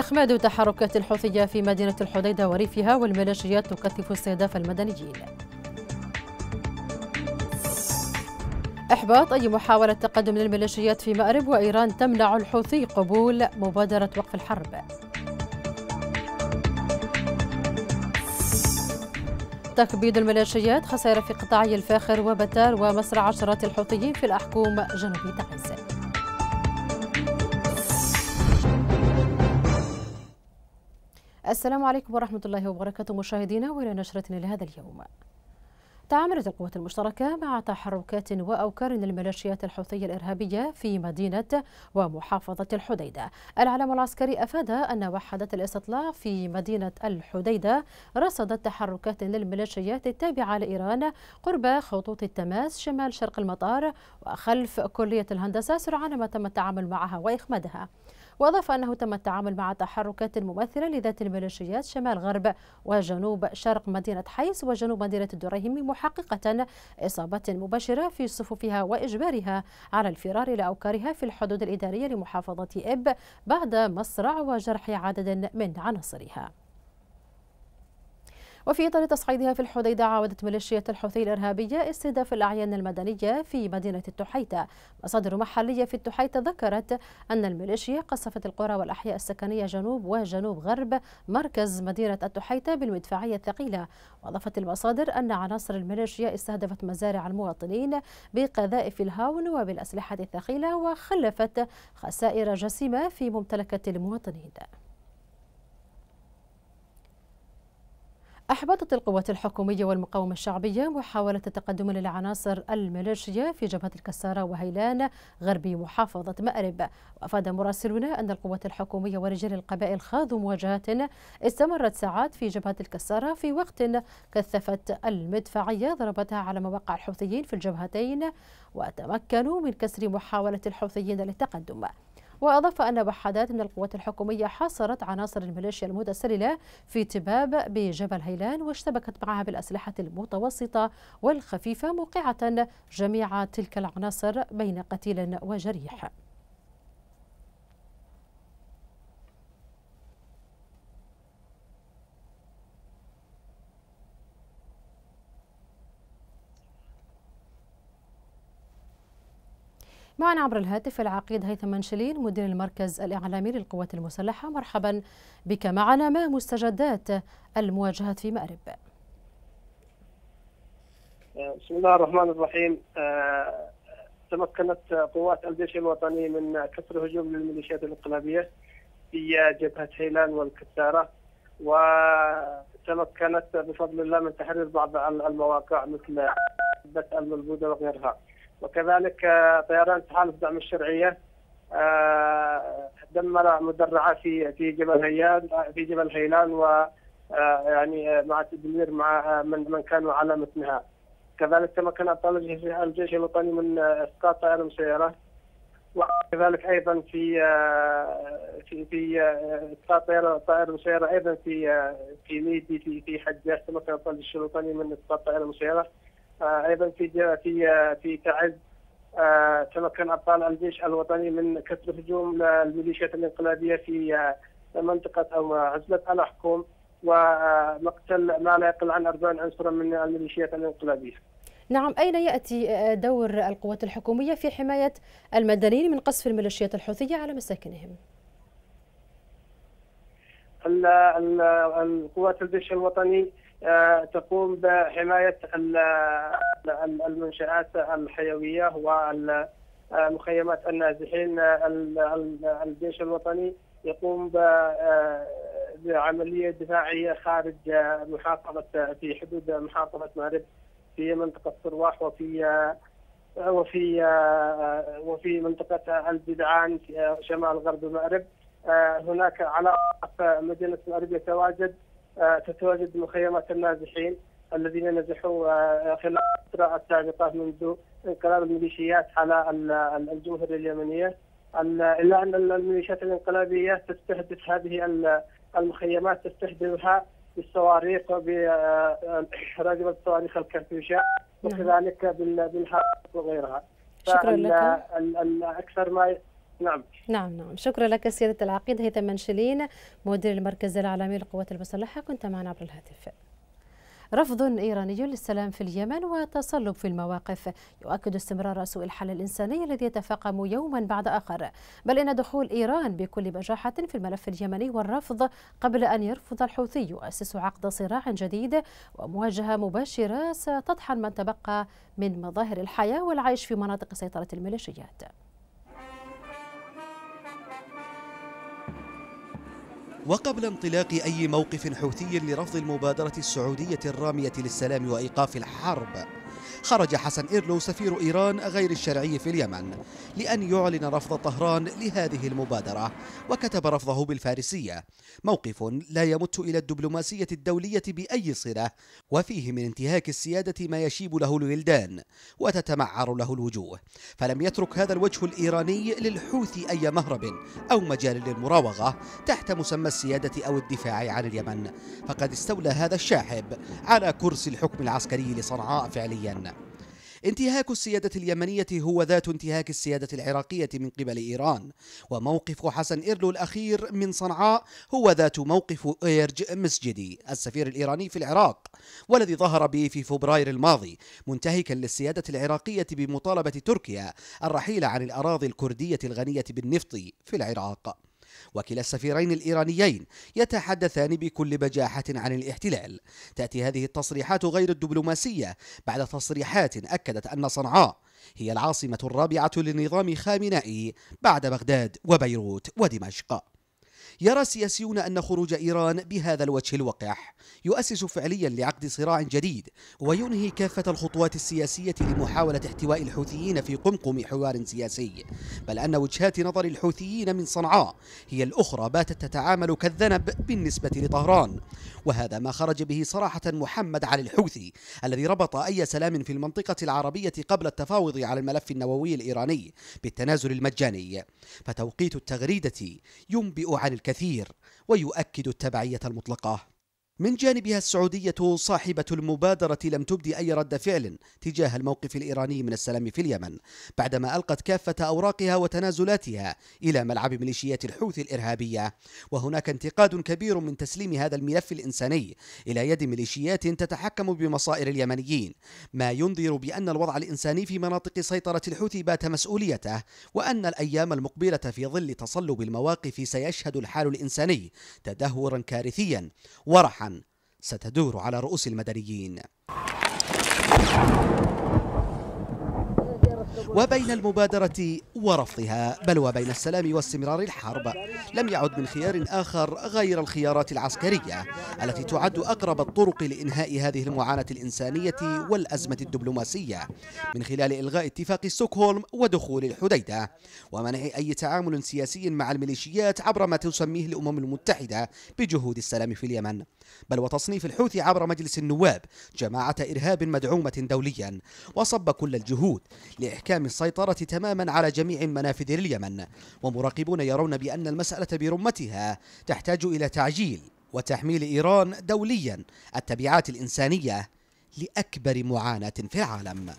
إخماد تحركات الحوثية في مدينة الحديدة وريفها والميليشيات تكثف استهداف المدنيين. إحباط أي محاولة تقدم للميليشيات في مأرب وإيران تمنع الحوثي قبول مبادرة وقف الحرب. تكبيد الميليشيات خسائر في قطاعي الفاخر وبتار ومصرع عشرات الحوثيين في الأحكوم جنوب تعز السلام عليكم ورحمة الله وبركاته مشاهدينا وإلى نشرتنا لهذا اليوم. تعاملت القوات المشتركة مع تحركات وأوكار الميليشيات الحوثية الإرهابية في مدينة ومحافظة الحديدة. العلم العسكري أفاد أن وحدات الإستطلاع في مدينة الحديدة رصدت تحركات للميليشيات التابعة لإيران قرب خطوط التماس شمال شرق المطار وخلف كلية الهندسة سرعان ما تم التعامل معها وإخمادها. وأضاف أنه تم التعامل مع تحركات مماثلة لذات الميليشيات شمال غرب وجنوب شرق مدينة حيس وجنوب مدينة الدريهم محققة إصابات مباشرة في صفوفها وإجبارها على الفرار إلى أوكارها في الحدود الإدارية لمحافظة إب بعد مصرع وجرح عدد من عناصرها. وفي إطار تصعيدها في الحديدة عاودت ميليشيا الحوثي الإرهابية استهداف الأعيان المدنية في مدينة التحيتة. مصادر محلية في التحيتة ذكرت أن الميليشيا قصفت القرى والأحياء السكنية جنوب وجنوب غرب مركز مدينة التحيتة بالمدفعية الثقيلة. وأضافت المصادر أن عناصر الميليشيا استهدفت مزارع المواطنين بقذائف الهاون وبالأسلحة الثقيلة وخلفت خسائر جسيمة في ممتلكات المواطنين. أحبطت القوات الحكومية والمقاومة الشعبية محاولة التقدم للعناصر الميليشيا في جبهة الكسارة وهيلان غربي محافظة مأرب. وأفاد مراسلون أن القوات الحكومية ورجال القبائل خاضوا مواجهات استمرت ساعات في جبهة الكسارة في وقت كثفت المدفعية ضربتها على مواقع الحوثيين في الجبهتين وتمكنوا من كسر محاولة الحوثيين للتقدم. وأضاف أن وحدات من القوات الحكومية حاصرت عناصر الميليشيا المتسللة في تباب بجبل هيلان واشتبكت معها بالأسلحة المتوسطة والخفيفة موقعة جميع تلك العناصر بين قتيل وجريح. معنا عبر الهاتف العقيد هيثم منشلين مدير المركز الإعلامي للقوات المسلحة. مرحبا بك معنا ما مستجدات المواجهات في مأرب. بسم الله الرحمن الرحيم. تمكنت قوات الجيش الوطني من كسر هجوم للميليشيات الانقلابية في جبهة هيلان والكسارة وتمكنت بفضل الله من تحرير بعض المواقع مثل الملبودة وغيرها. وكذلك طيران تحالف دعم الشرعية دمر مدرعه في في جبل هيان في جبل هيلان و يعني مع تدمير مع من من كانوا على متنها. كذلك تمكن أبطال الجيش الوطني من إسقاط طائره مسيره وكذلك أيضا في في في إسقاط طائره طائره مسيره أيضا في في ميدي في في حجاج تمكن أبطال الجيش الوطني من إسقاط طائره مسيره أيضا في في في تعز تمكن أبطال الجيش الوطني من كسر هجوم الميليشيات الانقلابية في منطقة أو عزلة الاحكوم ومقتل ما لا يقل عن 40 عنصرا من الميليشيات الانقلابية. نعم أين يأتي دور القوات الحكومية في حماية المدنيين من قصف الميليشيات الحوثية على مساكنهم؟ القوات الجيش الوطني تقوم بحماية المنشآت الحيوية ومخيمات النازحين الجيش الوطني يقوم بعملية دفاعية خارج محافظة في حدود محافظة مأرب في منطقة صرواح وفي وفي وفي منطقة البدعان في شمال غرب مأرب هناك على مدينة مأرب يتواجد تتواجد مخيمات النازحين الذين نزحوا خلال الفترة السابقة منذ انقلاب الميليشيات على الجمهورية اليمنية. إلا أن الميليشيات الانقلابية تستهدف هذه المخيمات تستهدفها بالصواريخ وبراجبة الصواريخ الكاتيوشا وكذلك بالحرب وغيرها. شكرا لك. أكثر ما نعم. نعم نعم. شكرا لك سيادة العقيد هيثم منشلين مدير المركز العالمي للقوات المسلحة كنت معنا عبر الهاتف. رفض إيراني للسلام في اليمن وتصلب في المواقف. يؤكد استمرار سوء الحل الإنساني الذي يتفاقم يوما بعد آخر. بل إن دخول إيران بكل بجاحة في الملف اليمني والرفض قبل أن يرفض الحوثي يؤسس عقد صراع جديد ومواجهة مباشرة ستطحن من تبقى من مظاهر الحياة والعيش في مناطق سيطرة الميليشيات. وقبل انطلاق أي موقف حوثي لرفض المبادرة السعودية الرامية للسلام وإيقاف الحرب. خرج حسن إيرلو سفير إيران غير الشرعي في اليمن لأن يعلن رفض طهران لهذه المبادرة وكتب رفضه بالفارسية. موقف لا يمت إلى الدبلوماسية الدولية بأي صلة وفيه من انتهاك السيادة ما يشيب له الولدان وتتمعر له الوجوه. فلم يترك هذا الوجه الإيراني للحوثي أي مهرب أو مجال للمراوغة تحت مسمى السيادة أو الدفاع عن اليمن. فقد استولى هذا الشاحب على كرسي الحكم العسكري لصنعاء فعليا. انتهاك السيادة اليمنية هو ذات انتهاك السيادة العراقية من قبل إيران. وموقف حسن إيرلو الأخير من صنعاء هو ذات موقف إيرج مسجدي السفير الإيراني في العراق والذي ظهر به في فبراير الماضي منتهكا للسيادة العراقية بمطالبة تركيا الرحيل عن الأراضي الكردية الغنية بالنفط في العراق. وكلا السفيرين الإيرانيين يتحدثان بكل بجاحة عن الاحتلال. تأتي هذه التصريحات غير الدبلوماسية بعد تصريحات أكدت أن صنعاء هي العاصمة الرابعة لنظام خامنئي بعد بغداد وبيروت ودمشق. يرى السياسيون أن خروج إيران بهذا الوجه الوقح يؤسس فعليا لعقد صراع جديد وينهي كافة الخطوات السياسية لمحاولة احتواء الحوثيين في قمقم حوار سياسي. بل أن وجهات نظر الحوثيين من صنعاء هي الأخرى باتت تتعامل كالذنب بالنسبة لطهران. وهذا ما خرج به صراحة محمد علي الحوثي الذي ربط أي سلام في المنطقة العربية قبل التفاوض على الملف النووي الإيراني بالتنازل المجاني. فتوقيت التغريدة ينبئ عن الكثير ويؤكد التبعية المطلقة. من جانبها السعودية صاحبة المبادرة لم تبدي أي رد فعل تجاه الموقف الإيراني من السلام في اليمن بعدما ألقت كافة أوراقها وتنازلاتها إلى ملعب ميليشيات الحوثي الإرهابية. وهناك انتقاد كبير من تسليم هذا الملف الإنساني إلى يد ميليشيات تتحكم بمصائر اليمنيين. ما ينذر بأن الوضع الإنساني في مناطق سيطرة الحوثي بات مسؤوليته وأن الأيام المقبلة في ظل تصلب المواقف سيشهد الحال الإنساني تدهورا كارثيا ورحا ستدور على رؤوس المدنيين. وبين المبادرة ورفضها بل وبين السلام واستمرار الحرب لم يعد من خيار آخر غير الخيارات العسكرية التي تعد أقرب الطرق لإنهاء هذه المعاناة الإنسانية والأزمة الدبلوماسية من خلال إلغاء اتفاق ستوكهولم ودخول الحديدة ومنع أي تعامل سياسي مع الميليشيات عبر ما تسميه الأمم المتحدة بجهود السلام في اليمن. بل وتصنيف الحوثي عبر مجلس النواب جماعة إرهاب مدعومة دوليا وصب كل الجهود لإحكام السيطرة تماما على جميع منافذ اليمن. ومراقبون يرون بأن المسألة برمتها تحتاج إلى تعجيل وتحميل إيران دوليا التبعات الإنسانية لأكبر معاناة في العالم.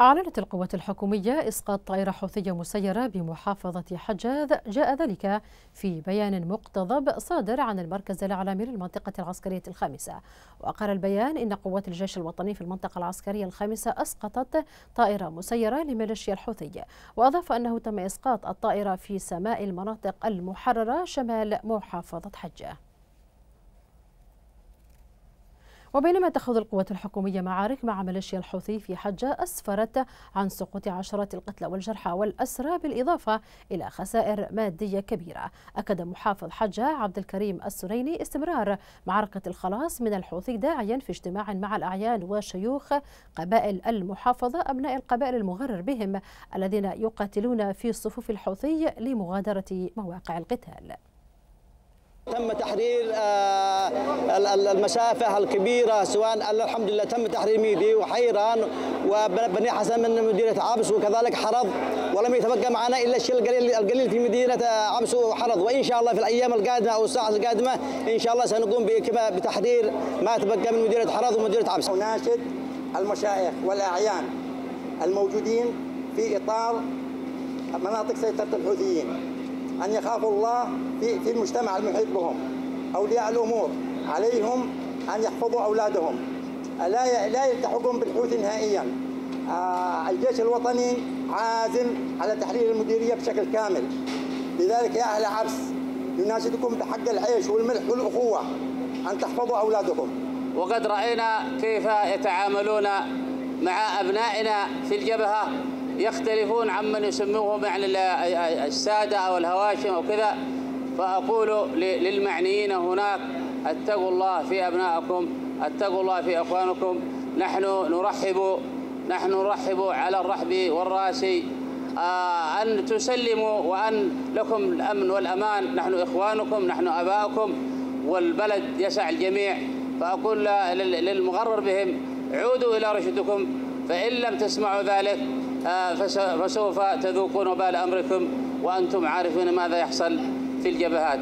أعلنت القوات الحكومية إسقاط طائرة حوثية مسيرة بمحافظة حجاز جاء ذلك في بيان مقتضب صادر عن المركز الإعلامي للمنطقة العسكرية الخامسة. وقال البيان إن قوات الجيش الوطني في المنطقة العسكرية الخامسة أسقطت طائرة مسيرة لميليشيا الحوثي وأضاف أنه تم إسقاط الطائرة في سماء المناطق المحررة شمال محافظة حجة. وبينما تخوض القوات الحكومية معارك مع ميليشيا الحوثي في حجة أسفرت عن سقوط عشرات القتلى والجرحى والأسرى بالإضافة إلى خسائر مادية كبيرة. أكد محافظ حجة عبد الكريم السنيني استمرار معركة الخلاص من الحوثي داعيا في اجتماع مع الأعيان وشيوخ قبائل المحافظة أبناء القبائل المغرر بهم الذين يقاتلون في صفوف الحوثي لمغادرة مواقع القتال. تم تحرير آه، المسافة الكبيرة سواء الحمد لله تم تحرير ميدي وحيران وبني حسن من مدينة عبس وكذلك حرض ولم يتبقى معنا إلا الشيء القليل القليل في مدينة عبس وحرض. وإن شاء الله في الأيام القادمة أو الساعة القادمة إن شاء الله سنقوم بتحرير ما تبقى من مدينة حرض ومدينة عبس. أناشد المشايخ والأعيان الموجودين في إطار مناطق سيطرة الحوثيين. أن يخافوا الله في في المجتمع المحيط بهم أولياء الأمور عليهم أن يحفظوا أولادهم. لا لا يلتحقون بالحوثي نهائيا. آه، الجيش الوطني عازم على تحرير المديرية بشكل كامل. لذلك يا أهل عبس يناشدكم بحق العيش والملح والأخوة أن تحفظوا أولادكم. وقد رأينا كيف يتعاملون مع أبنائنا في الجبهة. يختلفون عمن يسموهم يعني السادة أو الهواشم أو كذا فأقول للمعنيين هناك اتقوا الله في أبنائكم اتقوا الله في أخوانكم نحن نرحب نحن نرحب على الرحب والراسي آه أن تسلموا وأن لكم الأمن والأمان. نحن إخوانكم نحن أباؤكم والبلد يسع الجميع. فأقول للمغرر بهم عودوا إلى رشدكم فإن لم تسمعوا ذلك فسوف تذوقون وبال أمركم وأنتم عارفون ماذا يحصل في الجبهات.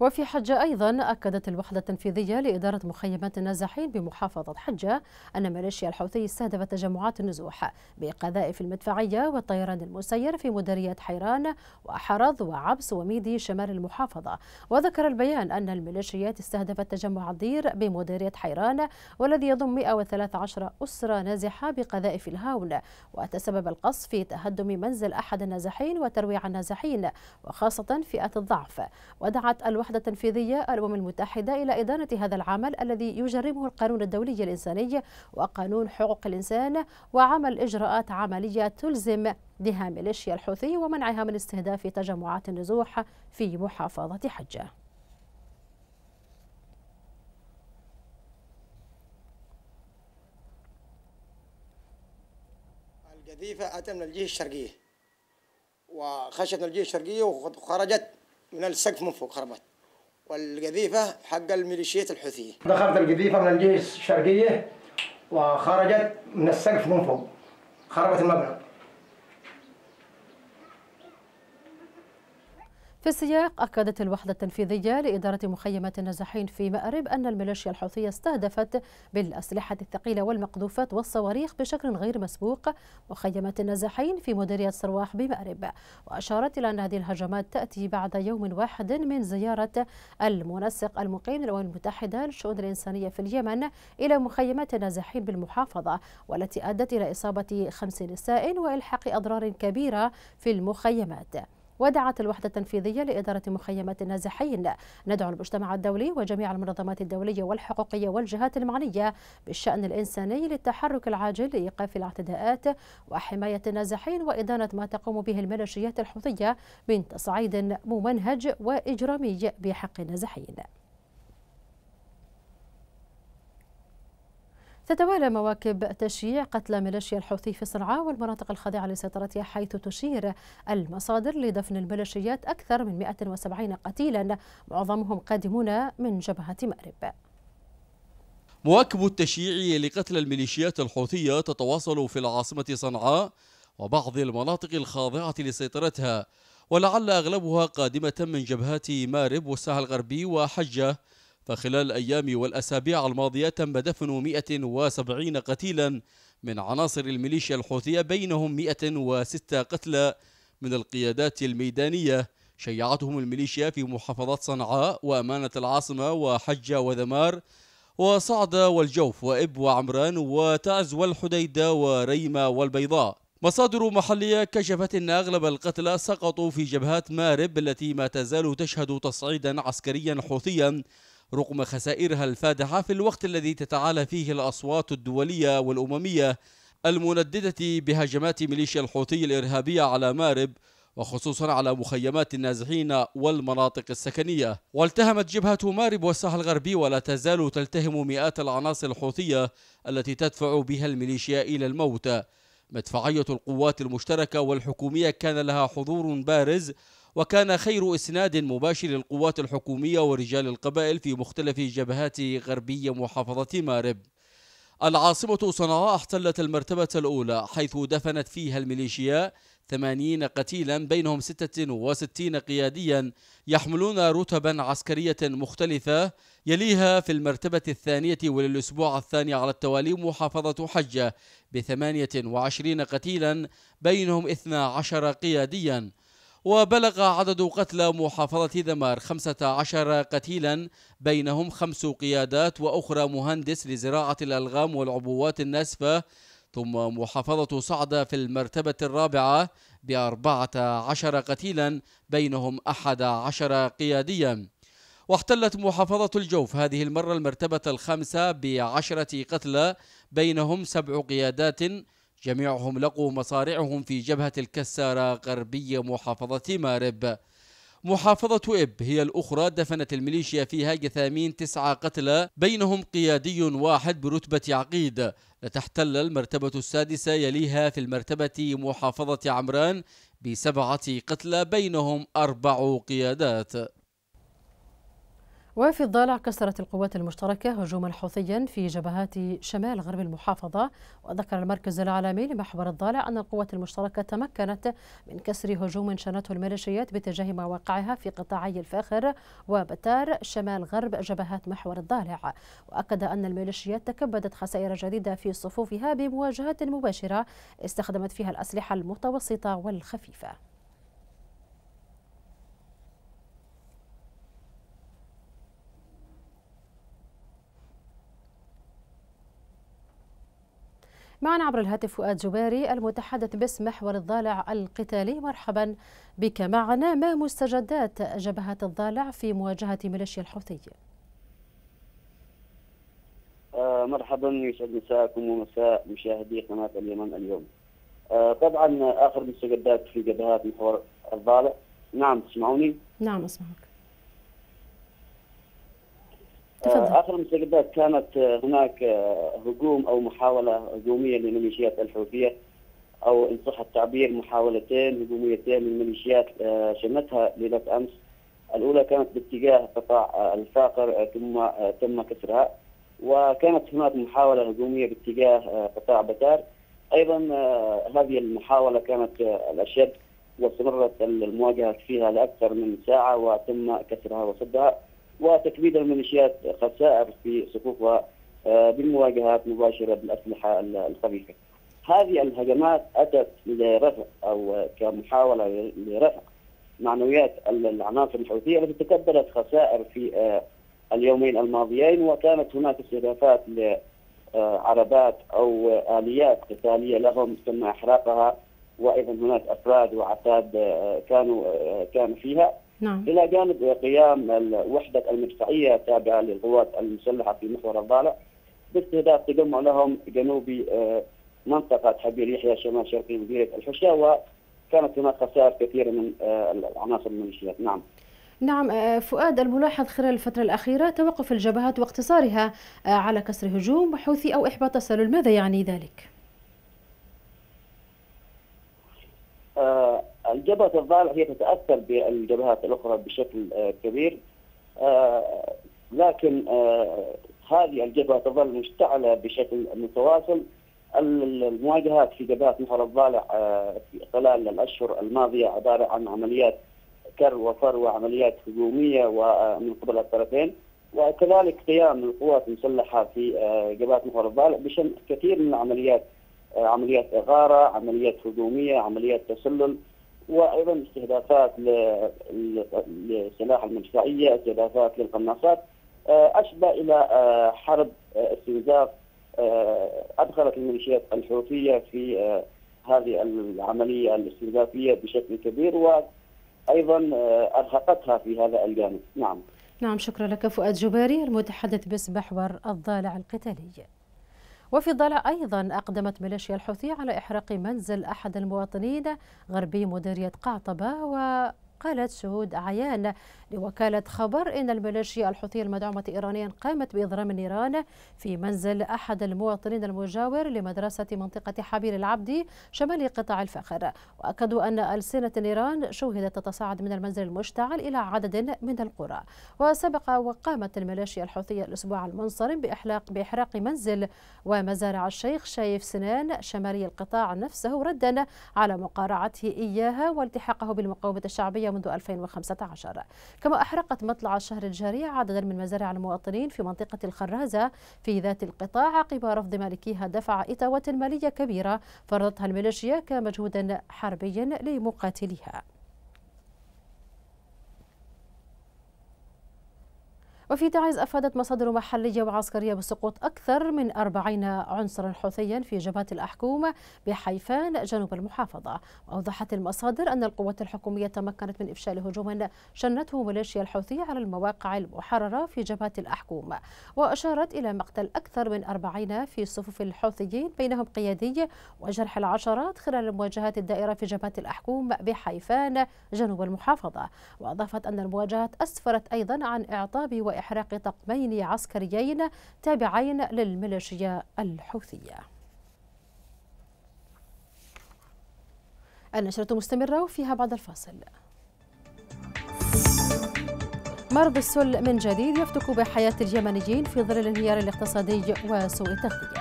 وفي حجة أيضا أكدت الوحدة التنفيذية لإدارة مخيمات النازحين بمحافظة حجة أن ميليشيا الحوثي استهدفت تجمعات النزوح بقذائف المدفعية والطيران المسير في مديرية حيران وحرض وعبس وميدي شمال المحافظة. وذكر البيان أن الميليشيات استهدفت تجمع الدير بمديرية حيران والذي يضم 113 أسرة نازحة بقذائف الهاون. وتسبب القصف في تهدم منزل أحد النازحين وترويع النازحين وخاصة فئة الضعف. ودعت الوحدة الوحدة التنفيذية الأمم المتحدة إلى إدانة هذا العمل الذي يجرمه القانون الدولي الإنساني وقانون حقوق الإنسان وعمل إجراءات عملية تلزم بها ميليشيا الحوثي ومنعها من استهداف تجمعات النزوح في محافظة حجة. القذيفة أتى من الجهة الشرقية وخشت من الجهة الشرقية وخرجت من السقف من فوق خربت. والقذيفة حق الميليشيات الحوثية دخلت القذيفة من الجهة الشرقية وخرجت من السقف من فوق خربت المبنى. السياق أكدت الوحدة التنفيذية لإدارة مخيمات النازحين في مأرب أن الميليشيا الحوثية استهدفت بالأسلحة الثقيلة والمقذوفات والصواريخ بشكل غير مسبوق مخيمات النازحين في مديرية صرواح بمأرب وأشارت إلى أن هذه الهجمات تأتي بعد يوم واحد من زيارة المنسق المقيم للأمم المتحدة للشؤون الإنسانية في اليمن إلى مخيمات النازحين بالمحافظة والتي أدت إلى إصابة خمس نساء وإلحاق أضرار كبيرة في المخيمات. ودعت الوحدة التنفيذية لإدارة مخيمات النازحين ندعو المجتمع الدولي وجميع المنظمات الدولية والحقوقية والجهات المعنية بالشأن الإنساني للتحرك العاجل لإيقاف الاعتداءات وحماية النازحين وإدانة ما تقوم به الميليشيات الحوثية من تصعيد ممنهج وإجرامي بحق النازحين. تتوالى مواكب تشييع قتل ميليشيا الحوثي في صنعاء والمناطق الخاضعة لسيطرتها حيث تشير المصادر لدفن الميليشيات أكثر من 170 قتيلا. معظمهم قادمون من جبهة مأرب. مواكب التشييع لقتل الميليشيات الحوثية تتواصل في العاصمة صنعاء وبعض المناطق الخاضعة لسيطرتها ولعل أغلبها قادمة من جبهات مأرب والساحل الغربي وحجة. فخلال الأيام والأسابيع الماضية تم دفن 170 قتيلا من عناصر الميليشيا الحوثية بينهم 106 قتلى من القيادات الميدانية. شيعتهم الميليشيا في محافظات صنعاء وأمانة العاصمة وحجة وذمار وصعدة والجوف وإب وعمران وتعز والحديدة وريمة والبيضاء. مصادر محلية كشفت أن أغلب القتلى سقطوا في جبهات مارب التي ما تزال تشهد تصعيدا عسكريا حوثيا رغم خسائرها الفادحة في الوقت الذي تتعالى فيه الأصوات الدولية والأممية المنددة بهجمات ميليشيا الحوثي الإرهابية على مارب وخصوصا على مخيمات النازحين والمناطق السكنية. والتهمت جبهة مارب والساحل الغربي ولا تزال تلتهم مئات العناصر الحوثية التي تدفع بها الميليشيا إلى الموت. مدفعية القوات المشتركة والحكومية كان لها حضور بارز وكان خير إسناد مباشر للقوات الحكومية ورجال القبائل في مختلف جبهات غربي محافظة مارب. العاصمة صنعاء احتلت المرتبة الأولى حيث دفنت فيها الميليشيا 80 قتيلا بينهم 66 قياديا يحملون رتبا عسكرية مختلفة يليها في المرتبة الثانية وللأسبوع الثاني على التوالي محافظة حجة بثمانية وعشرين قتيلا بينهم 12 قياديا. وبلغ عدد قتلى محافظة ذمار 15 قتيلا بينهم خمس قيادات وأخرى مهندس لزراعة الألغام والعبوات الناسفة. ثم محافظة صعدة في المرتبة الرابعة بأربعة عشر قتيلا بينهم أحد عشر قياديا. واحتلت محافظة الجوف هذه المرة المرتبة الخامسة بعشرة قتلى بينهم سبع قيادات جميعهم لقوا مصارعهم في جبهة الكسارة غربي محافظة مارب. محافظة إب هي الأخرى دفنت الميليشيا فيها جثامين تسعة قتلى بينهم قيادي واحد برتبة عقيد. لتحتل المرتبة السادسة يليها في المرتبة محافظة عمران بسبعة قتلى بينهم أربع قيادات. وفي الضالع كسرت القوات المشتركة هجوما حوثيا في جبهات شمال غرب المحافظة. وذكر المركز العالمي لمحور الضالع أن القوات المشتركة تمكنت من كسر هجوم شنته الميليشيات باتجاه مواقعها في قطاعي الفاخر وبتار شمال غرب جبهات محور الضالع وأكد أن الميليشيات تكبدت خسائر جديدة في صفوفها بمواجهات مباشرة استخدمت فيها الأسلحة المتوسطة والخفيفة. معنا عبر الهاتف فؤاد جباري المتحدث باسم محور الضالع القتالي. مرحبا بك معنا. ما مستجدات جبهات الضالع في مواجهة ميليشيا الحوثية آه مرحبا يسعد مساءكم ومساء مشاهدي قناة اليمن اليوم. آه طبعا آخر مستجدات في جبهات محور الضالع. نعم تسمعوني؟ نعم أسمعك. تفضل. اخر المستجدات كانت هناك هجوم أو محاولة هجومية للميليشيات الحوثية أو إن صح التعبير محاولتين هجوميتين للميليشيات شنتها ليلة أمس. الأولى كانت باتجاه قطاع الفاقر ثم تم كسرها وكانت هناك محاولة هجومية باتجاه قطاع بتار. أيضا هذه المحاولة كانت الأشد واستمرت المواجهة فيها لأكثر من ساعة وتم كسرها وصدها. وتكبيد الميليشيات خسائر في صفوفها آه، بالمواجهات مباشرة بالأسلحة الخبيثه. هذه الهجمات أتت لرفع أو كمحاولة لرفع معنويات العناصر الحوثية التي تكبدت خسائر في آه، اليومين الماضيين وكانت هناك استهدافات لعربات أو آليات قتالية لهم تم احراقها وأيضا هناك أفراد وعتاد آه، كانوا كانوا فيها نعم. إلى جانب قيام الوحدة المدفعية التابعة للقوات المسلحة في محور الضالع باستهداف تجمع لهم جنوب آه، منطقة حبير يحيى شمال شرقي مديرية الحشا وكانت هناك خسائر كثيرة من آه، العناصر الميليشيات نعم نعم آه، فؤاد الملاحظ خلال الفترة الأخيرة توقف الجبهات واقتصارها على كسر هجوم حوثي أو إحباط تسلل ماذا يعني ذلك؟ الجبهة الضالع هي تتأثر بالجبهات الأخرى بشكل آه، كبير. آه، لكن آه، هذه الجبهة تظل مشتعلة بشكل متواصل. المواجهات في جبهات محور الضالع خلال الأشهر الماضية عبارة عن عمليات كر وفر وعمليات هجومية ومن قبل الطرفين. وكذلك قيام القوات المسلحة في جبهات محور الضالع بشن كثير من العمليات عمليات إغارة عمليات هجومية عمليات تسلل. وأيضا استهدافات لسلاح المدفعية، استهدافات للقناصات آه، أشبه إلى آه، حرب آه، استنزاف أدخلت الميليشيات الحوثية في هذه العملية الاستنزافيه بشكل كبير وأيضا أرهقتها في هذا الجانب، نعم. نعم شكرا لك فؤاد جباري المتحدث باسم محور الضالع القتالي. وفي الضالع أيضا أقدمت ميليشيا الحوثي على إحراق منزل أحد المواطنين غربي مديرية قعطبة قالت شهود عيان لوكالة خبر إن الميليشيا الحوثية المدعومة إيرانيا قامت بإضرام النيران في منزل أحد المواطنين المجاور لمدرسة منطقة حبيل العبدي شمال قطاع الفخر. وأكدوا أن ألسنة النيران شوهدت تتصاعد من المنزل المشتعل إلى عدد من القرى. وسبق وقامت الميليشيا الحوثية الأسبوع المنصرم بإحلاق بإحراق منزل ومزارع الشيخ شايف سنان شمالي القطاع نفسه ردا على مقارعته إياها والتحاقه بالمقاومة الشعبية منذ 2015 كما أحرقت مطلع الشهر الجاري عددا من مزارع المواطنين في منطقة الخرازة. في ذات القطاع عقب رفض مالكيها دفع إتاوة مالية كبيرة فرضتها الميليشيا كمجهود حربي لمقاتليها. وفي تعز أفادت مصادر محلية وعسكرية بسقوط أكثر من أربعين عنصرا حوثيا في جبهة الأحكوم بحيفان جنوب المحافظة. وأوضحت المصادر أن القوات الحكومية تمكنت من إفشال هجوم شنته ميليشيا الحوثية على المواقع المحررة في جبهة الأحكوم وأشارت إلى مقتل أكثر من أربعين في صفوف الحوثيين بينهم قيادي وجرح العشرات خلال المواجهات الدائرة في جبهة الأحكوم بحيفان جنوب المحافظة. وأضافت أن المواجهات أسفرت أيضا عن إعطاب وإحراق طقمين عسكريين تابعين للميليشيا الحوثية. النشرة مستمرة وفيها بعد الفاصل. مرض السل من جديد يفتك بحياة اليمنيين في ظل الانهيار الاقتصادي وسوء التغذية.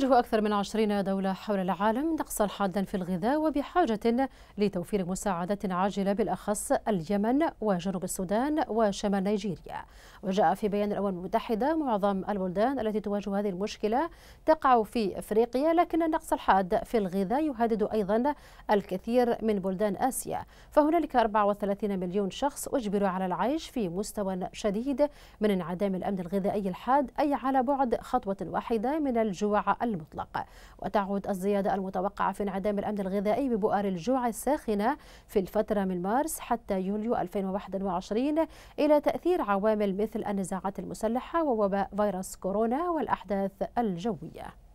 تواجه أكثر من عشرين دولة حول العالم نقصا حادا في الغذاء وبحاجة لتوفير مساعدات عاجلة بالأخص اليمن وجنوب السودان وشمال نيجيريا. وجاء في بيان الأمم المتحدة معظم البلدان التي تواجه هذه المشكلة تقع في أفريقيا لكن النقص الحاد في الغذاء يهدد أيضا الكثير من بلدان آسيا. فهنالك 34 مليون شخص أجبروا على العيش في مستوى شديد من انعدام الأمن الغذائي الحاد أي على بعد خطوة واحدة من الجوع المطلق. وتعود الزيادة المتوقعة في انعدام الأمن الغذائي ببؤر الجوع الساخنة في الفترة من مارس حتى يوليو 2021 إلى تأثير عوامل مثل النزاعات المسلحة ووباء فيروس كورونا والأحداث الجوية.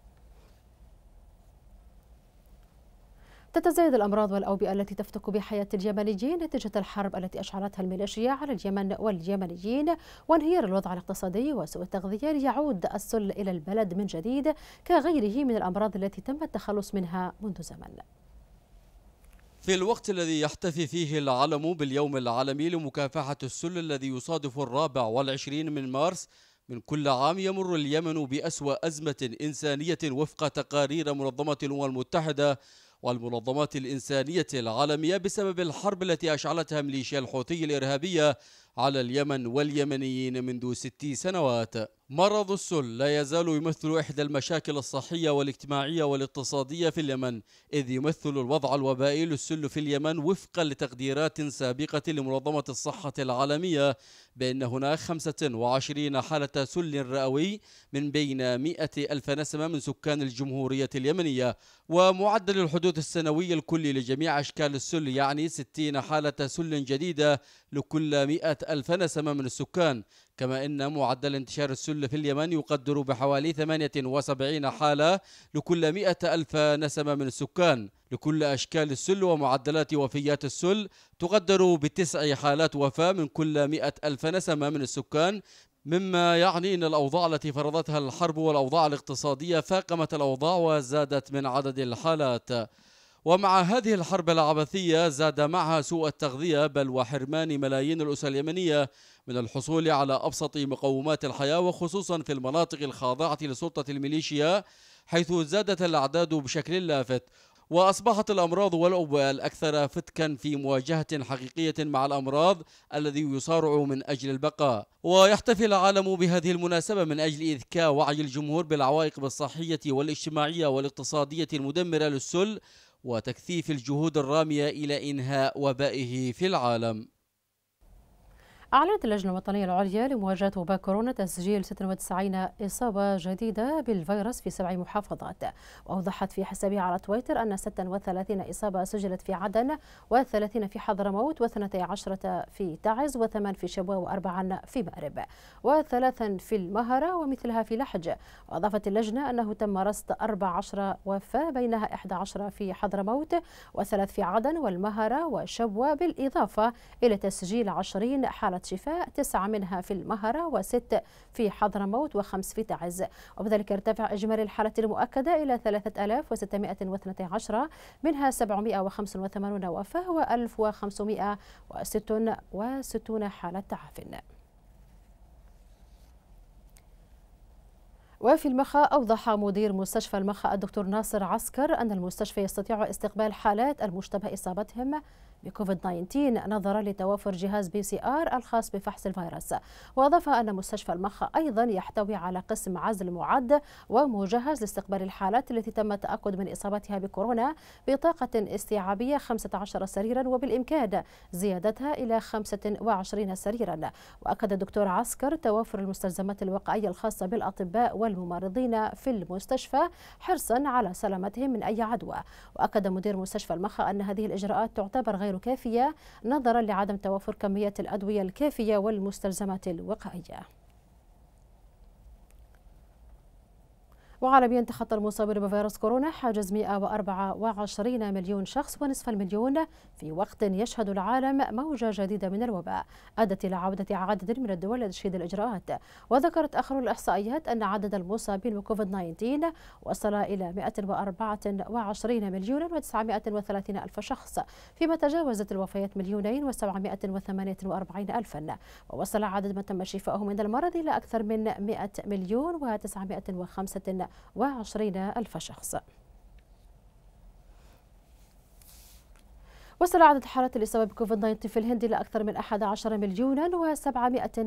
تتزايد الأمراض والأوبئة التي تفتك بحياة اليمنيين نتيجة الحرب التي أشعلتها الميليشيا على اليمن واليمنيين وانهيار الوضع الاقتصادي وسوء التغذية ليعود السل إلى البلد من جديد كغيره من الأمراض التي تم التخلص منها منذ زمن. في الوقت الذي يحتفي فيه العالم باليوم العالمي لمكافحة السل الذي يصادف الرابع والعشرين من مارس من كل عام يمر اليمن بأسوأ أزمة إنسانية وفق تقارير منظمة الأمم المتحدة والمنظمات الإنسانية العالمية بسبب الحرب التي أشعلتها ميليشيا الحوثي الإرهابية على اليمن واليمنيين منذ ست سنوات. مرض السل لا يزال يمثل إحدى المشاكل الصحية والاجتماعية والاقتصادية في اليمن إذ يمثل الوضع الوبائي للسل في اليمن وفقا لتقديرات سابقة لمنظمة الصحة العالمية بأن هناك 25 حالة سل رئوي من بين 100 ألف نسمة من سكان الجمهورية اليمنية ومعدل الحدوث السنوي الكلي لجميع أشكال السل يعني 60 حالة سل جديدة لكل 100 ألف نسمة من السكان كما أن معدل انتشار السل في اليمن يقدر بحوالي 78 حالة لكل 100 ألف نسمة من السكان. لكل أشكال السل ومعدلات وفيات السل تقدر بتسع حالات وفاة من كل 100 ألف نسمة من السكان مما يعني أن الأوضاع التي فرضتها الحرب والأوضاع الاقتصادية فاقمت الأوضاع وزادت من عدد الحالات. ومع هذه الحرب العبثية زاد معها سوء التغذية بل وحرمان ملايين الأسر اليمنية من الحصول على أبسط مقومات الحياة وخصوصا في المناطق الخاضعة لسلطة الميليشيا حيث زادت الأعداد بشكل لافت. وأصبحت الأمراض والأوبئة الأكثر فتكا في مواجهة حقيقية مع الأمراض الذي يصارع من أجل البقاء. ويحتفل العالم بهذه المناسبة من أجل إذكاء وعي الجمهور بالعوائق الصحية والاجتماعية والاقتصادية المدمرة للسل وتكثيف الجهود الرامية إلى إنهاء وبائه في العالم. أعلنت اللجنة الوطنية العليا لمواجهة وباء كورونا تسجيل 96 إصابة جديدة بالفيروس في سبع محافظات. وأوضحت في حسابها على تويتر أن 36 إصابة سجلت في عدن و30 في حضرموت و12 في تعز و8 في شبوة وأربعا في مأرب. وثلاثا في المهرة ومثلها في لحج. وأضافت اللجنة أنه تم رصد 14 وفاة بينها 11 في حضرموت وثلاث في عدن والمهرة وشبوة بالإضافة إلى تسجيل 20 حالة شفاء تسعة منها في المهرة وست في حضرموت وخمس في تعز. وبذلك ارتفع إجمالي الحالة المؤكدة إلى 3612 منها 785 وفاة و 1566 حالة تعافٍ. وفي المخا أوضح مدير مستشفى المخا الدكتور ناصر عسكر أن المستشفى يستطيع استقبال حالات المشتبه إصابتهم بكوفيد 19 نظرا لتوافر جهاز PCR الخاص بفحص الفيروس. وأضاف أن مستشفى المخا أيضا يحتوي على قسم عزل معد ومجهز لاستقبال الحالات التي تم التأكد من إصابتها بكورونا بطاقة استيعابية 15 سريرا وبالإمكان زيادتها إلى 25 سريرا. وأكد الدكتور عسكر توافر المستلزمات الوقائية الخاصة بالأطباء والممرضين في المستشفى حرصا على سلامتهم من أي عدوى. وأكد مدير مستشفى المخا أن هذه الإجراءات تعتبر غير كافية نظرا لعدم توفر كمية الأدوية الكافية والمستلزمات الوقائية. وعالميا تخطى المصابين بفيروس كورونا حاجز 124 مليون شخص ونصف المليون في وقت يشهد العالم موجة جديدة من الوباء أدت إلى عودة عدد من الدول لتشديد الإجراءات. وذكرت آخر الإحصائيات أن عدد المصابين بكوفيد 19 وصل إلى 124 مليون و930 ألف شخص فيما تجاوزت الوفيات مليونين و748 ألفا. ووصل عدد من تم شفائهم من المرض إلى أكثر من 100 مليون و905 وعشرين ألف شخص. وصل عدد حالات الإصابة بكوفيد 19 في الهند إلى أكثر من 11 مليون و734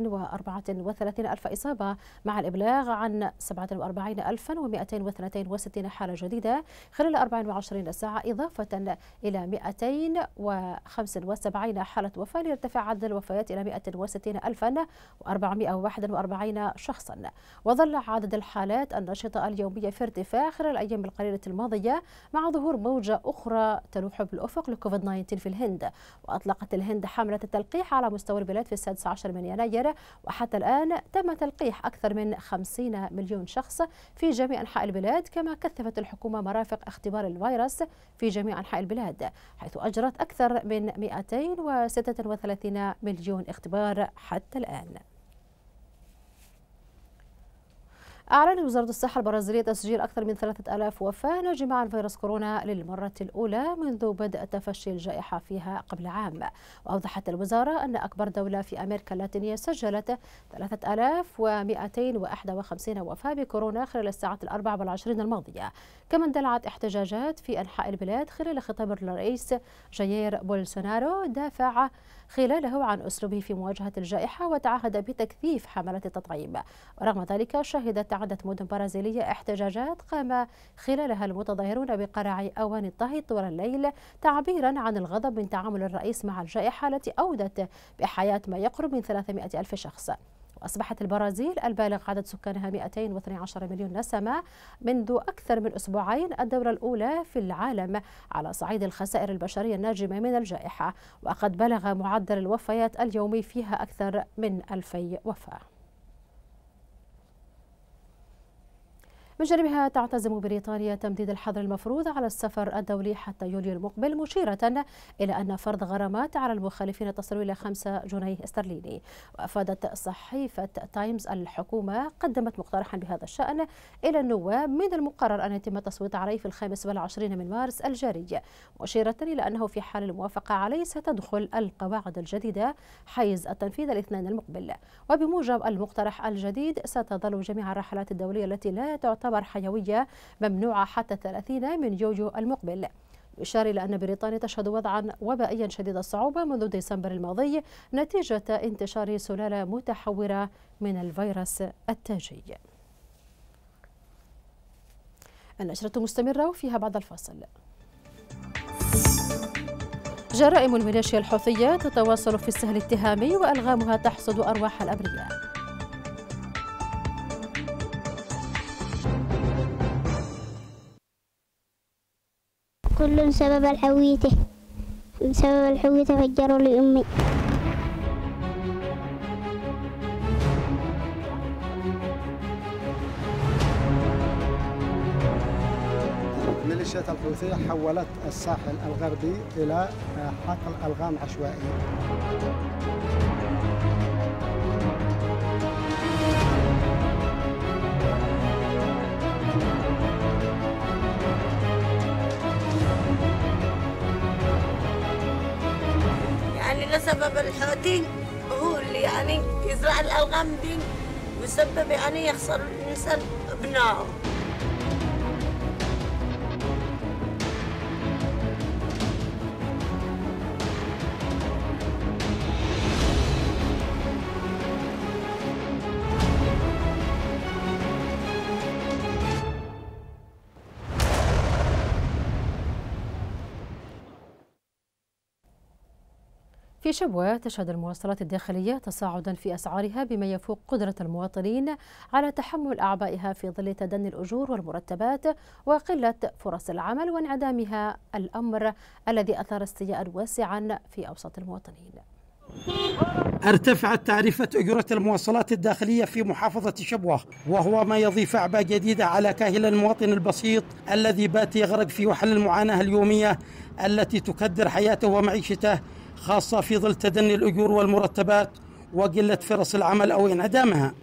ألف إصابة مع الإبلاغ عن 47262 حالة جديدة خلال 24 ساعة إضافة إلى 275 حالة وفاة ليرتفع عدد الوفيات إلى 160441 شخصا. وظل عدد الحالات النشطة اليومية في ارتفاع خلال الأيام القليلة الماضية مع ظهور موجة أخرى تلوح بالأفق لكوفيد 19 في الهند وأطلقت الهند حملة التلقيح على مستوى البلاد في السادس عشر من يناير وحتى الآن تم تلقيح أكثر من 50 مليون شخص في جميع أنحاء البلاد كما كثفت الحكومة مرافق اختبار الفيروس في جميع أنحاء البلاد حيث أجرت أكثر من 236 مليون اختبار حتى الآن. أعلنت وزارة الصحة البرازيلية تسجيل أكثر من 3000 وفاة ناجمة عن فيروس كورونا للمرة الأولى منذ بدء تفشي الجائحة فيها قبل عام. وأوضحت الوزارة أن أكبر دولة في أمريكا اللاتينية سجلت 3251 وفاة بكورونا خلال الساعات الأربع والعشرين الماضية. كما اندلعت احتجاجات في أنحاء البلاد خلال خطاب الرئيس جاير بولسونارو دافع خلاله عن أسلوبه في مواجهة الجائحة وتعهد بتكثيف حملات التطعيم. ورغم ذلك شهدت عدة مدن برازيلية احتجاجات قام خلالها المتظاهرون بقرع أواني الطهي طول الليل تعبيرا عن الغضب من تعامل الرئيس مع الجائحة التي أودت بحياة ما يقرب من 300 ألف شخص. وأصبحت البرازيل البالغ عدد سكانها 212 مليون نسمة منذ أكثر من أسبوعين الدولة الأولى في العالم على صعيد الخسائر البشرية الناجمة من الجائحة وقد بلغ معدل الوفيات اليومي فيها أكثر من 2000 وفاة. من جانبها تعتزم بريطانيا تمديد الحظر المفروض على السفر الدولي حتى يوليو المقبل مشيرة إلى أن فرض غرامات على المخالفين تصل إلى 5 جنيه استرليني. وأفادت صحيفة تايمز الحكومة قدمت مقترحا بهذا الشأن إلى النواب من المقرر أن يتم التصويت عليه في الخامس والعشرين من مارس الجاري مشيرة إلى أنه في حال الموافقة عليه ستدخل القواعد الجديدة حيز التنفيذ الاثنين المقبل. وبموجب المقترح الجديد ستظل جميع الرحلات الدولية التي لا تعتبر تعتبر حيوية ممنوعة حتى 30 من يوليو المقبل. يشار إلى أن بريطانيا تشهد وضعا وبائيا شديد الصعوبة منذ ديسمبر الماضي نتيجة انتشار سلالة متحورة من الفيروس التاجي. النشرة مستمرة وفيها بعد الفاصل. جرائم الميليشيا الحوثية تتواصل في السهل التهامي وألغامها تحصد أرواح الأبرياء. كل سبب الحويته بسبب الحويته فجروا لأمي. ميليشيات الحوثية حولت الساحل الغربي إلى حقل ألغام عشوائي يعني لسبب الحوثي هو اللي يعني يزرع الألغام دي ويسبب يعني يخسر الإنسان ابنائه شبوة تشهد المواصلات الداخلية تصاعدا في أسعارها بما يفوق قدرة المواطنين على تحمل أعبائها في ظل تدني الأجور والمرتبات وقلة فرص العمل وانعدامها الأمر الذي أثار استياء واسعا في أوسط المواطنين. ارتفعت تعرفة أجرة المواصلات الداخلية في محافظة شبوة وهو ما يضيف أعباء جديدة على كاهل المواطن البسيط الذي بات يغرق في وحل المعاناة اليومية التي تكدر حياته ومعيشته خاصة في ظل تدني الأجور والمرتبات وقلة فرص العمل أو انعدامها.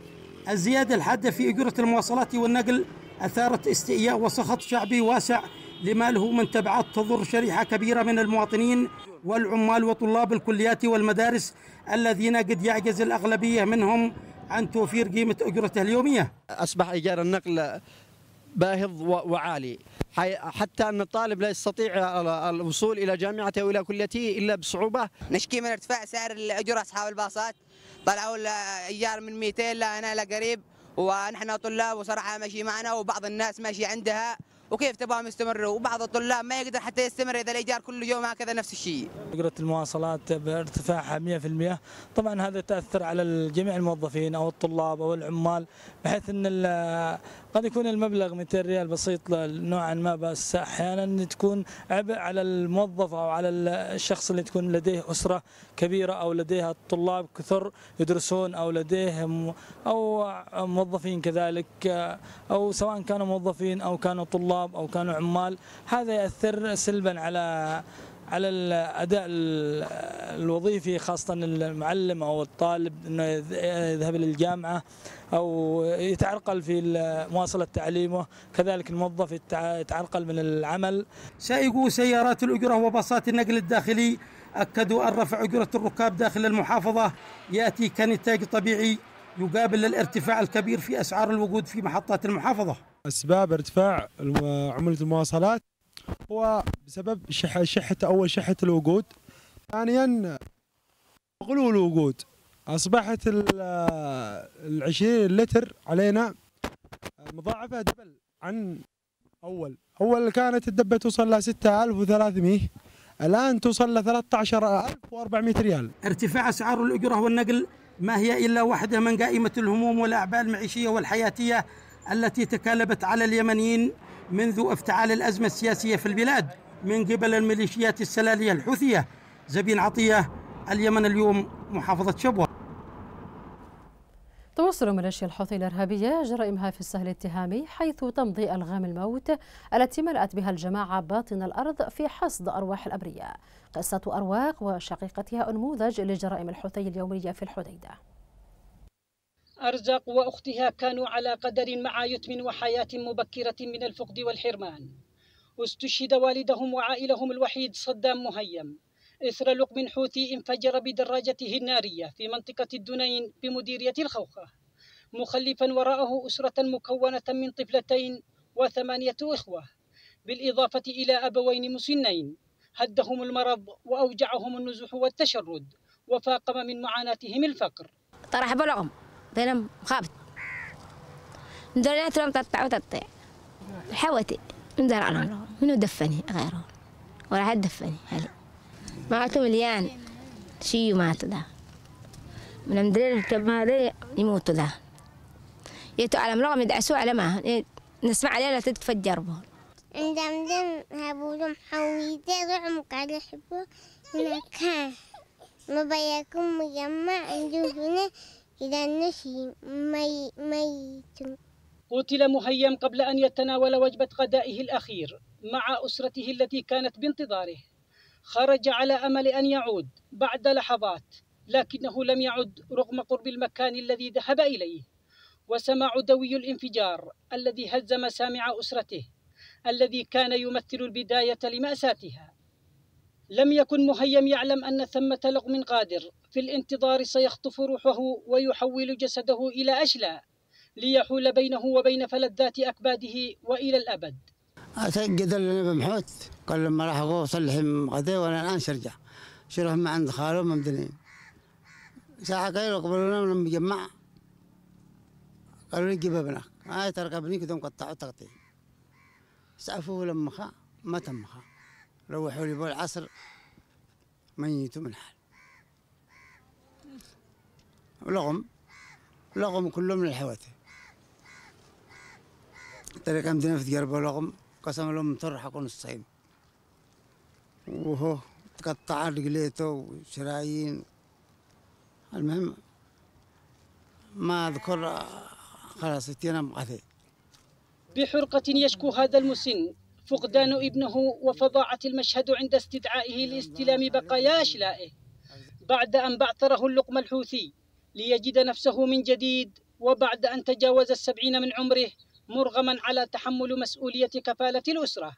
الزيادة الحادة في أجرة المواصلات والنقل أثارت استئياء وسخط شعبي واسع لما له من تبعات تضر شريحة كبيرة من المواطنين والعمال وطلاب الكليات والمدارس الذين قد يعجز الأغلبية منهم عن توفير قيمة أجرته اليومية. أصبح إيجار النقل باهظ وعالي. حتى أن الطالب لا يستطيع الوصول إلى جامعته أو إلى كليته إلا بصعوبة. نشكي من ارتفاع سعر الأجور أصحاب الباصات. طلعوا الإيجار من 200 لهنا لقريب ونحن طلاب وصراحة ماشي معنا وبعض الناس ماشي عندها. وكيف تبغاهم يستمروا؟ وبعض الطلاب ما يقدر حتى يستمر إذا الأيجار كل يوم هكذا نفس الشيء. اجره المواصلات بارتفاعها 100% طبعا هذا تأثر على جميع الموظفين أو الطلاب أو العمال بحيث إن قد يكون المبلغ 200 ريال بسيط نوعا ما بس أحيانا تكون عبء على الموظف أو على الشخص اللي تكون لديه أسرة كبيرة أو لديها طلاب كثر يدرسون أو لديه أو موظفين كذلك أو سواء كانوا موظفين أو كانوا طلاب أو كانوا عمال. هذا يأثر سلبا على على الاداء الوظيفي خاصة المعلم أو الطالب إنه يذهب إلى الجامعة أو يتعرقل في مواصلة تعليمه. كذلك الموظف يتعرقل من العمل. سائقو سيارات الأجرة وباصات النقل الداخلي. اكدوا أن رفع أجرة الركاب داخل المحافظة. يأتي كنتاج طبيعي يقابل الارتفاع الكبير في أسعار الوقود في محطات المحافظة. أسباب ارتفاع عملة المواصلات. هو بسبب شح شحة أول شحة الوقود ثانيا غلو الوقود أصبحت ال 20 لتر علينا مضاعفة دبل عن أول. أول كانت الدبة توصل ل 6300 الآن توصل ل 13400 ريال. ارتفاع أسعار الأجرة والنقل ما هي إلا واحدة من قائمة الهموم والأعباء المعيشية والحياتية التي تكالبت على اليمنيين. منذ أفتعال الأزمة السياسية في البلاد من قبل الميليشيات السلالية الحوثية زبين عطية اليمن اليوم محافظة شبوة. توصل ميليشيا الحوثي الإرهابية جرائمها في السهل الاتهامي حيث تمضي ألغام الموت التي ملأت بها الجماعة باطن الأرض في حصد أرواح الأبرياء. قصة أرواق وشقيقتها أنموذج لجرائم الحوثي اليومية في الحديدة. أرزاق وأختها كانوا على قدر مع يتم وحياة مبكرة من الفقد والحرمان. استشهد والدهم وعائلهم الوحيد صدام مهيم. إثر لقم حوثي انفجر بدراجته النارية في منطقة الدنين بمديرية الخوخة. مخلفا وراءه أسرة مكونة من طفلتين وثمانية إخوة. بالإضافة إلى أبوين مسنين هدهم المرض وأوجعهم النزح والتشرد وفاقم من معاناتهم الفقر. طرح بلغم تنم خافت ندرنا لهم تطع وتطع حوتي. ندر على منو دفني؟ غيره. ولا حد دفني. هلا ماتوا مليان. شي ماتوا ده من المدرير هذا يموتوا ده يتو على مرغم يدعسوا على ما. نسمع عليها تتفجر بهم عند عندن هبولهم حويتي رعمك على حبه هناك ما بيكون مجمع عندنا إذا نشي مي ميت. قتل مهيم قبل أن يتناول وجبة غدائه الأخير مع أسرته التي كانت بانتظاره. خرج على أمل أن يعود بعد لحظات لكنه لم يعد رغم قرب المكان الذي ذهب إليه. وسمع دوي الانفجار الذي هز مسامع أسرته الذي كان يمثل البداية لمأساتها. لم يكن مهيم يعلم أن ثمة لغم قادر. في الانتظار سيخطف روحه ويحول جسده إلى أشلاء ليحول بينه وبين فلذات أكباده وإلى الأبد. لنا بمحوت قال لما راح أقول صلح غدا وأنا الآن شرجع. شروح ما عند خاله ممدنين ساعة قالوا قبلونا من مجمع قالوا لي جيب ابنك. هاي ترى ابني كده مقطع تغطي سعفوه لما خا ما تم خا روحوا لي بالعصر ميتوا من حال. ولغم لغم كلهم من الحواتي طريق عندنا في جرب لغم قسم لهم طرح كون الصين وهو تقطع رجليته وشرايين. المهم ما أذكر خلاص اتينا قثي بحرقة يشكو هذا المسن. فقدان ابنه وفظاعة المشهد عند استدعائه لاستلام بقايا أشلائه بعد أن بعثره اللقم الحوثي ليجد نفسه من جديد وبعد أن تجاوز السبعين من عمره مرغما على تحمل مسؤولية كفالة الأسرة.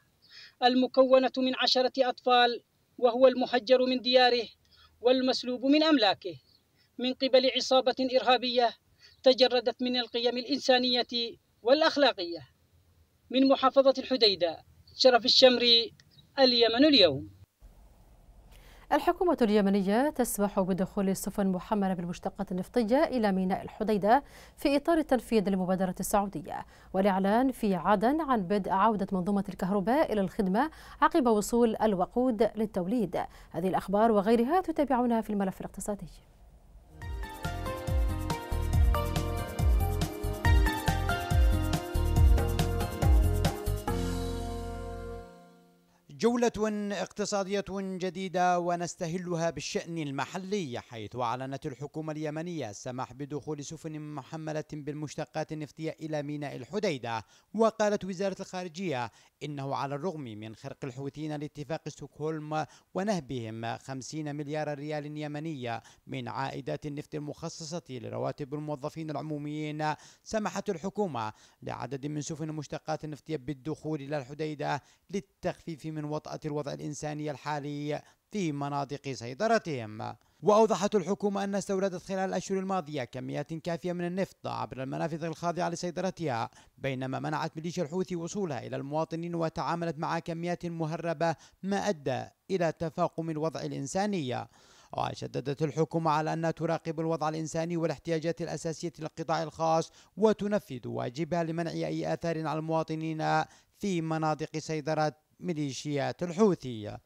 المكونة من عشرة أطفال وهو المهجر من دياره والمسلوب من أملاكه. من قبل عصابة إرهابية تجردت من القيم الإنسانية والأخلاقية. من محافظة الحديدة شرف الشمري اليمن اليوم. الحكومة اليمنية تسمح بدخول السفن محملة بالمشتقات النفطية إلى ميناء الحديدة في إطار التنفيذ للمبادرة السعودية والإعلان في عدن عن بدء عودة منظومة الكهرباء إلى الخدمة عقب وصول الوقود للتوليد. هذه الأخبار وغيرها تتابعونها في الملف الاقتصادي. جولة اقتصادية جديدة ونستهلها بالشأن المحلي حيث أعلنت الحكومة اليمنية السماح بدخول سفن محملة بالمشتقات النفطية إلى ميناء الحديدة. وقالت وزارة الخارجية إنه على الرغم من خرق الحوثيين لاتفاق ستوكهولم ونهبهم 50 مليار ريال يمنية من عائدات النفط المخصصة لرواتب الموظفين العموميين سمحت الحكومة لعدد من سفن المشتقات النفطية بالدخول إلى الحديدة للتخفيف من وطأة الوضع الإنساني الحالي في مناطق سيطرتهم وأوضحت الحكومة أن استوردت خلال الأشهر الماضية كميات كافية من النفط عبر المنافذ الخاضعة لسيطرتها بينما منعت ميليشيا الحوثي وصولها إلى المواطنين وتعاملت مع كميات مهربة ما أدى إلى تفاقم الوضع الإنساني. وشددت الحكومة على أنها تراقب الوضع الإنساني والاحتياجات الأساسية للقطاع الخاص وتنفذ واجبها لمنع أي آثار على المواطنين في مناطق سيطرة ميليشيات الحوثي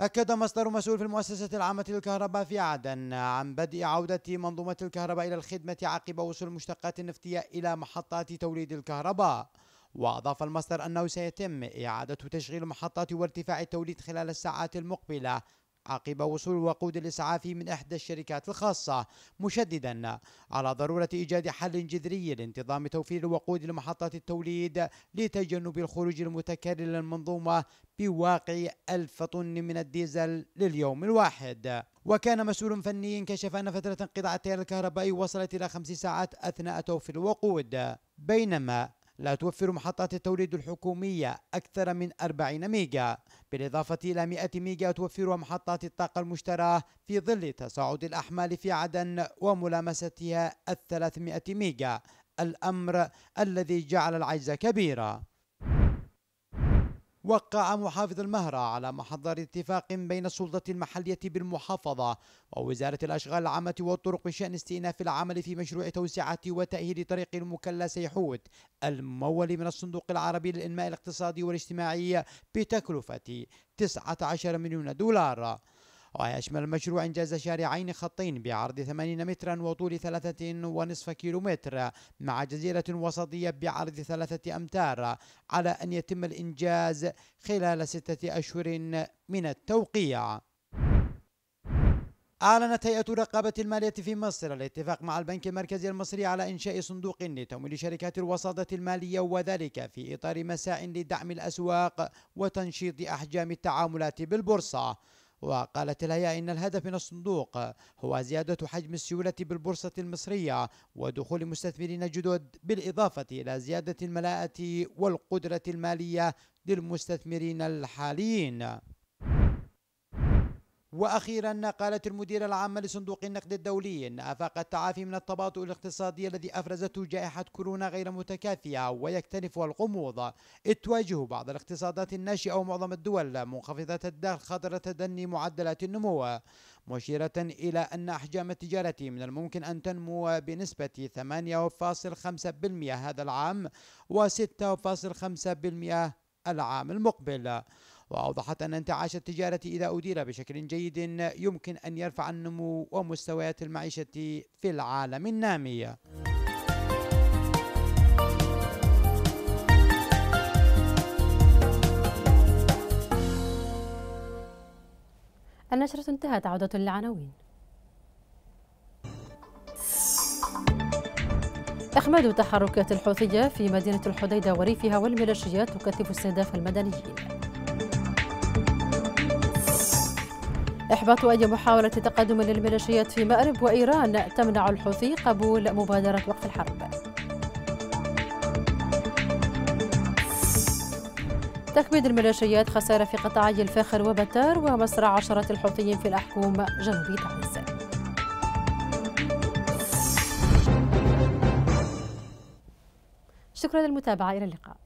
أكد مصدر مسؤول في المؤسسة العامة للكهرباء في عدن عن بدء عودة منظومة الكهرباء إلى الخدمة عقب وصول المشتقات النفطية إلى محطات توليد الكهرباء. وأضاف المصدر أنه سيتم إعادة تشغيل محطات وارتفاع التوليد خلال الساعات المقبلة عقب وصول وقود الإسعاف من إحدى الشركات الخاصة مشددا على ضرورة إيجاد حل جذري لانتظام توفير الوقود لمحطات التوليد لتجنب الخروج المتكرر للمنظومة بواقع ألف طن من الديزل لليوم الواحد. وكان مسؤول فني كشف أن فترة انقطاع التيار الكهربائي وصلت إلى خمس ساعات أثناء توفير الوقود. بينما لا توفر محطات التوليد الحكومية أكثر من 40 ميجا. بالإضافة إلى 100 ميجا توفرها محطات الطاقة المشتراه في ظل تصاعد الأحمال في عدن وملامستها ال 300 ميجا. الأمر الذي جعل العجز كبيرا. وقع محافظ المهرة على محضر اتفاق بين السلطة المحلية بالمحافظة ووزارة الأشغال العامة والطرق بشأن استئناف العمل في مشروع توسعة وتأهيل طريق المكلا سيحوت الممول من الصندوق العربي للإنماء الاقتصادي والاجتماعي بتكلفة 19 مليون دولار. ويشمل المشروع إنجاز شارعين خطين بعرض 80 مترا وطول ثلاثة ونصف كيلومتر مع جزيرة وسطية بعرض ثلاثة أمتار على أن يتم الإنجاز خلال ستة أشهر من التوقيع. أعلنت هيئة الرقابة المالية في مصر الاتفاق مع البنك المركزي المصري على إنشاء صندوق لتمويل شركات الوساطة المالية وذلك في إطار مساء لدعم الأسواق وتنشيط أحجام التعاملات بالبورصة. وقالت الهيئة إن الهدف من الصندوق هو زيادة حجم السيولة بالبورصة المصرية ودخول مستثمرين جدد بالإضافة إلى زيادة الملاءة والقدرة المالية للمستثمرين الحاليين. وأخيرا قالت المديرة العامة لصندوق النقد الدولي إن أفاق التعافي من التباطؤ الاقتصادي الذي أفرزته جائحة كورونا غير متكافئة ويكتنف الغموض. تواجه بعض الاقتصادات الناشئة ومعظم الدول منخفضة الدخل خطر تدني معدلات النمو. مشيرة إلى أن أحجام التجارة من الممكن أن تنمو بنسبة 8.5% هذا العام و6.5% العام المقبل. وأوضحت أن انتعاش التجارة إذا أدير بشكل جيد يمكن أن يرفع النمو ومستويات المعيشة في العالم النامي النشرة انتهت عودة للعناوين. إخماد تحركات الحوثية في مدينة الحديدة وريفها والميليشيات تكثف استهداف المدنيين. إحباط أي محاولة تقدم للميليشيات في مأرب وإيران تمنع الحوثي قبول مبادرة وقف الحرب. تكبيد الميليشيات خسارة في قطاعي الفاخر وبتار ومسرع عشرة الحوثيين في الأحكوم جنوب تعز شكرا للمتابعة إلى اللقاء.